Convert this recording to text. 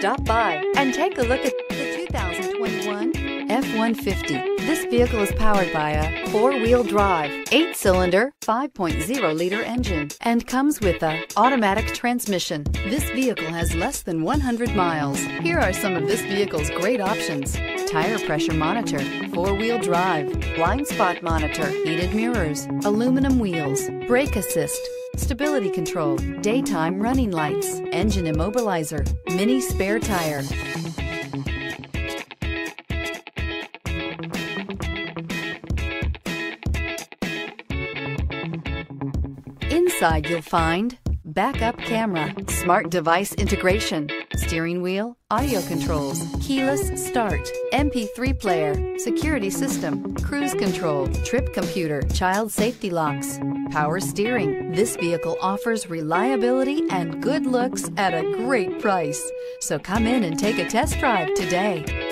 Stop by and take a look at the 2021 F-150. This vehicle is powered by a four-wheel drive, eight-cylinder, 5.0-liter engine, and comes with a automatic transmission. This vehicle has less than 100 miles. Here are some of this vehicle's great options. Tire pressure monitor, four-wheel drive, blind spot monitor, heated mirrors, aluminum wheels, brake assist, stability control, daytime running lights, engine immobilizer, mini spare tire. Inside you'll find backup camera, smart device integration, steering wheel, audio controls, keyless start, MP3 player, security system, cruise control, trip computer, child safety locks, power steering. This vehicle offers reliability and good looks at a great price. So come in and take a test drive today.